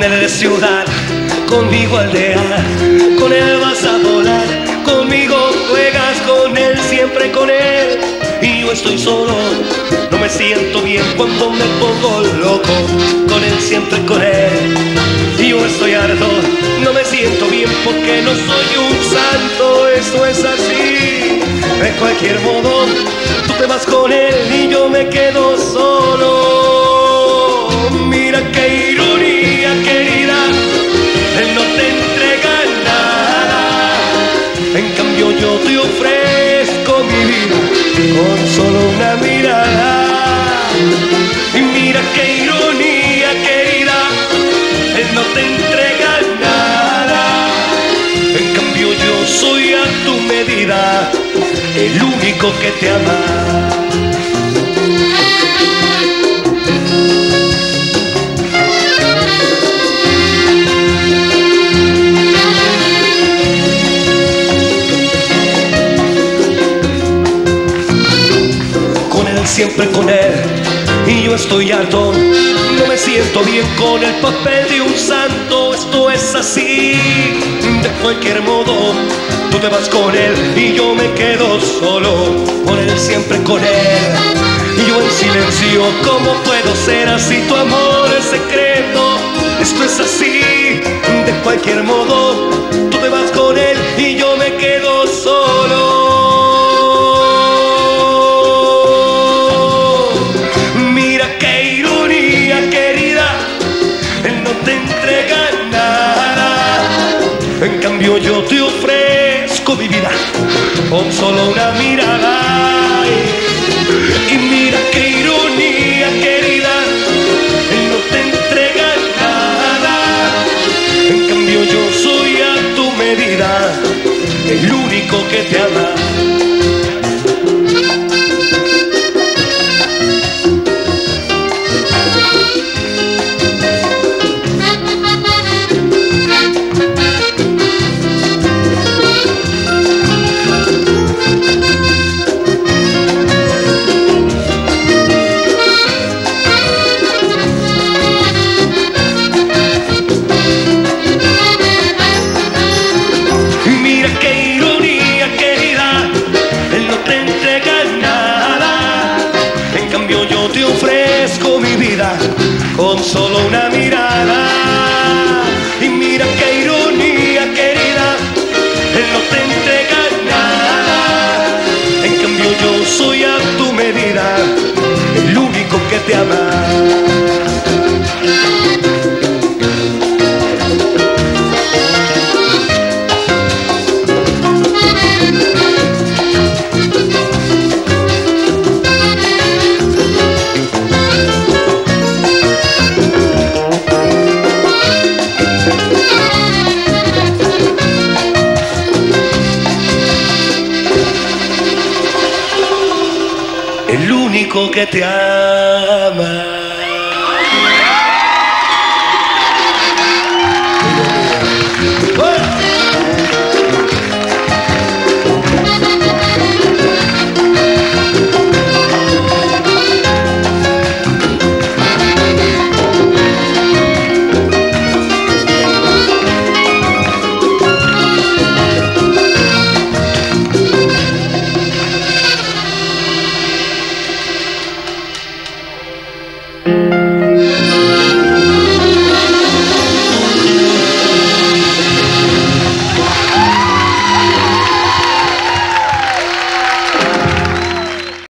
con él ciudad, conmigo aldea, con él vas a volar, conmigo juegas, con él siempre con él. Y yo estoy solo, no me siento bien cuando me pongo loco, con él siempre con él. Y yo estoy harto, no me siento bien porque no soy un santo, esto es así. De cualquier modo, tú te vas con él y yo me En cambio yo te ofrezco mi vida con solo una mirada. Y mira qué ironía, querida, él no te entrega nada. En cambio yo soy a tu medida, el único que te ama. Siempre con él. Y yo estoy harto, no me siento bien con el papel de un santo. Esto es así, de cualquier modo. Tú te vas con él y yo me quedo solo. Con él, siempre con él. Y yo en silencio, ¿cómo puedo ser así? Tu amor es secreto. Esto es así, de cualquier modo. Tú te vas con él y yo me quedo solo. Cambio yo te ofrezco mi vida con solo una mirada. Y mira qué ironía, querida, él no te entrega nada. En cambio yo soy a tu medida, el único que te ama. Solo una mirada. Y mira qué ironía, querida, él no te entrega nada. En cambio yo soy a tu medida, el único que te ama. único que te ama.